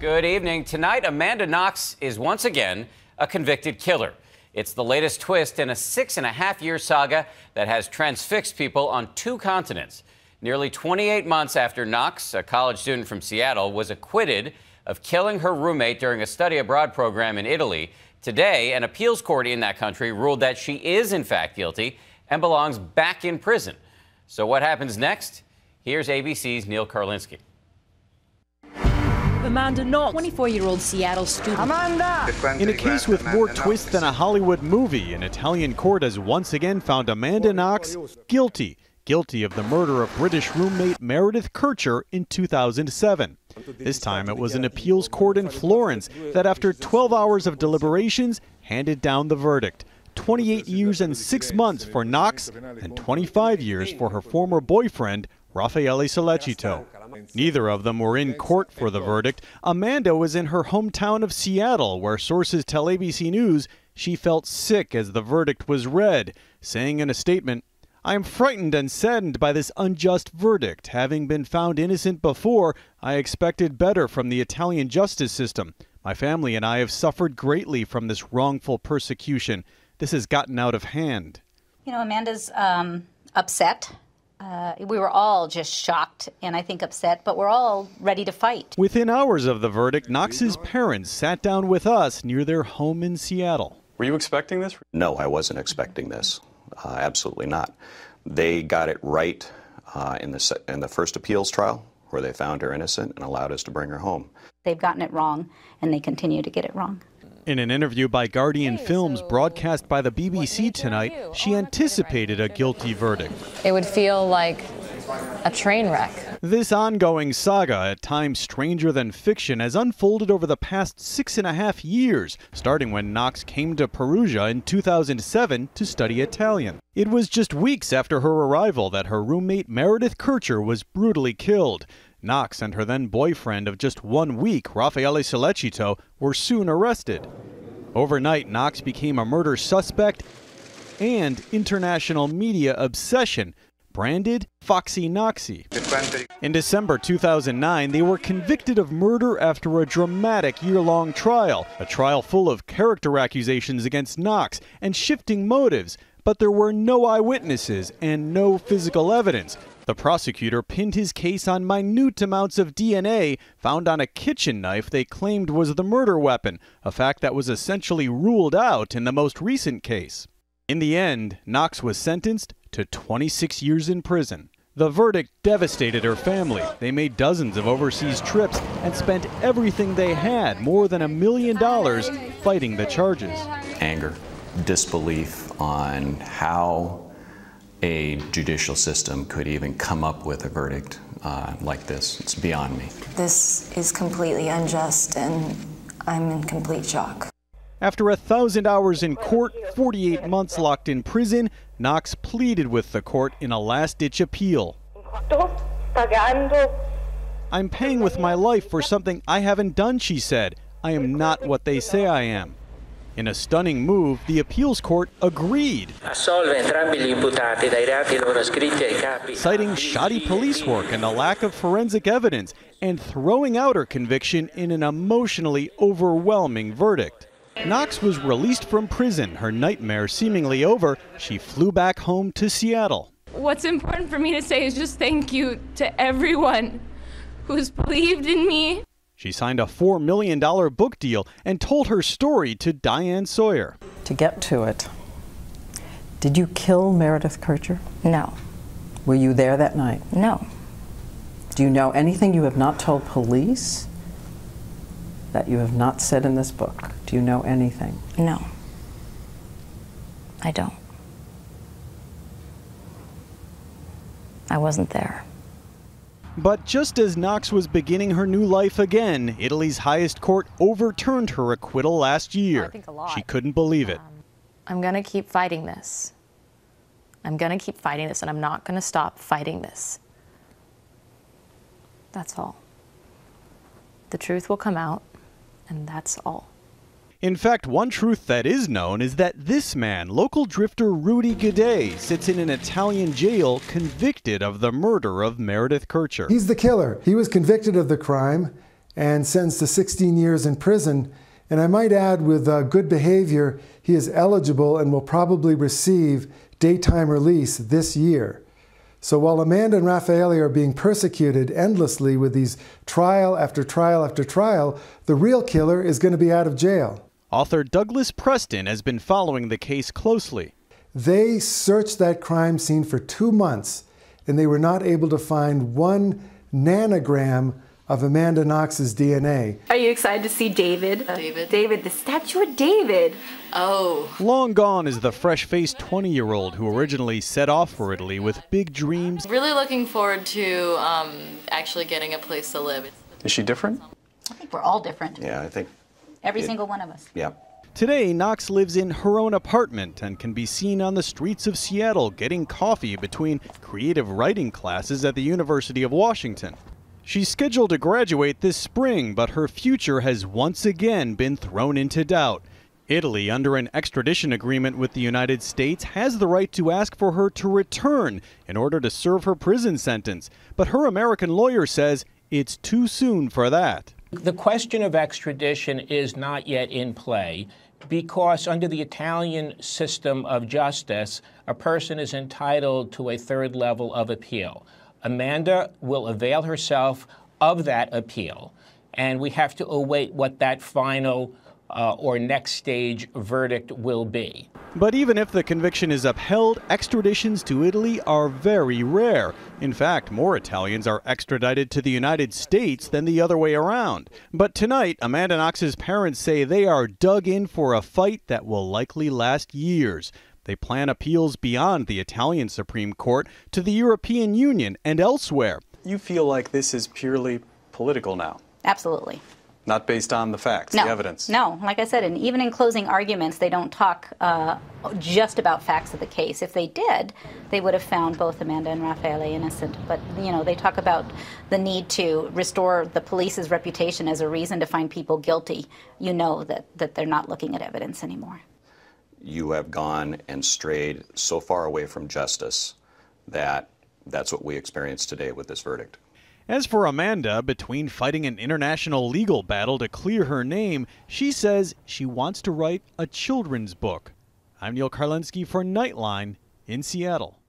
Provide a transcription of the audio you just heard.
Good evening. Tonight, Amanda Knox is once again a convicted killer. It's the latest twist in a six and a half year saga that has transfixed people on two continents. Nearly 28 months after Knox, a college student from Seattle, was acquitted of killing her roommate during a study abroad program in Italy, today an appeals court in that country ruled that she is in fact guilty and belongs back in prison. So, what happens next? Here's ABC's Neal Karlinsky. Amanda Knox, 24-year-old Seattle student. Amanda! In a case with more twists than a Hollywood movie, an Italian court has once again found Amanda Knox guilty. Guilty of the murder of British roommate Meredith Kercher in 2007. This time it was an appeals court in Florence that, after 12 hours of deliberations, handed down the verdict. 28 years and 6 months for Knox and 25 years for her former boyfriend, Raffaele Sollecito. Neither of them were in court for the verdict. Amanda was in her hometown of Seattle, where sources tell ABC News she felt sick as the verdict was read, saying in a statement, I am frightened and saddened by this unjust verdict. Having been found innocent before, I expected better from the Italian justice system. My family and I have suffered greatly from this wrongful persecution. This has gotten out of hand. You know, Amanda's um, upset uh, we were all just shocked and I think upset, but we're all ready to fight. Within hours of the verdict, Knox's parents sat down with us near their home in Seattle. Were you expecting this? No, I wasn't expecting this. Uh, absolutely not. They got it right uh, in the in the first appeals trial, where they found her innocent and allowed us to bring her home. They've gotten it wrong, and they continue to get it wrong. In an interview by Guardian Films broadcast by the BBC tonight, she anticipated a guilty verdict. It would feel like a train wreck. This ongoing saga, at times stranger than fiction, has unfolded over the past six and a half years, starting when Knox came to Perugia in 2007 to study Italian. It was just weeks after her arrival that her roommate Meredith Kercher was brutally killed. Knox and her then boyfriend of just one week, Raffaele Sollecito, were soon arrested. Overnight, Knox became a murder suspect and international media obsession, branded Foxy Knoxy. In December 2009, they were convicted of murder after a dramatic year long trial, a trial full of character accusations against Knox and shifting motives. But there were no eyewitnesses and no physical evidence, the prosecutor pinned his case on minute amounts of DNA found on a kitchen knife they claimed was the murder weapon, a fact that was essentially ruled out in the most recent case. In the end, Knox was sentenced to 26 years in prison. The verdict devastated her family. They made dozens of overseas trips and spent everything they had, more than a million dollars, fighting the charges. Anger, disbelief on how a judicial system could even come up with a verdict uh, like this. It's beyond me. This is completely unjust, and I'm in complete shock. After a thousand hours in court, 48 months locked in prison, Knox pleaded with the court in a last ditch appeal. I'm paying with my life for something I haven't done, she said. I am not what they say I am. In a stunning move, the appeals court agreed, citing shoddy police work and a lack of forensic evidence, and throwing out her conviction in an emotionally overwhelming verdict. Knox was released from prison, her nightmare seemingly over. She flew back home to Seattle. What's important for me to say is just thank you to everyone who's believed in me she signed a $4 million book deal and told her story to Diane Sawyer. To get to it, did you kill Meredith Kercher? No. Were you there that night? No. Do you know anything you have not told police that you have not said in this book? Do you know anything? No. I don't. I wasn't there. But just as Knox was beginning her new life again, Italy's highest court overturned her acquittal last year. She couldn't believe it. Um, I'm going to keep fighting this. I'm going to keep fighting this, and I'm not going to stop fighting this. That's all. The truth will come out, and that's all. In fact, one truth that is known is that this man, local drifter Rudy Guede, sits in an Italian jail convicted of the murder of Meredith Kercher. He's the killer. He was convicted of the crime, and sentenced to 16 years in prison. And I might add, with uh, good behavior, he is eligible and will probably receive daytime release this year. So while Amanda and Raffaele are being persecuted endlessly with these trial after trial after trial, the real killer is going to be out of jail. Author Douglas Preston has been following the case closely. They searched that crime scene for two months and they were not able to find one nanogram of Amanda Knox's DNA. Are you excited to see David? David. David, the statue of David. Oh. Long gone is the fresh faced 20 year old who originally set off for Italy with big dreams. Really looking forward to um, actually getting a place to live. Is she different? I think we're all different. Yeah, I think. Every it- single one of us. Yeah. Today, Knox lives in her own apartment and can be seen on the streets of Seattle getting coffee between creative writing classes at the University of Washington. She's scheduled to graduate this spring, but her future has once again been thrown into doubt. Italy, under an extradition agreement with the United States, has the right to ask for her to return in order to serve her prison sentence. But her American lawyer says it's too soon for that. The question of extradition is not yet in play because, under the Italian system of justice, a person is entitled to a third level of appeal. Amanda will avail herself of that appeal, and we have to await what that final uh, or next stage verdict will be. But even if the conviction is upheld, extraditions to Italy are very rare. In fact, more Italians are extradited to the United States than the other way around. But tonight, Amanda Knox's parents say they are dug in for a fight that will likely last years. They plan appeals beyond the Italian Supreme Court to the European Union and elsewhere. You feel like this is purely political now, Absolutely. Not based on the facts, No, the evidence. no. Like I said, and even in closing arguments, they don't talk uh, just about facts of the case. If they did, they would have found both Amanda and Raffaele innocent. But you know, they talk about the need to restore the police's reputation as a reason to find people guilty. You know that that they're not looking at evidence anymore. You have gone and strayed so far away from justice that that's what we experienced today with this verdict. As for Amanda, between fighting an international legal battle to clear her name, she says she wants to write a children's book. I'm Neal Karlinsky for Nightline in Seattle.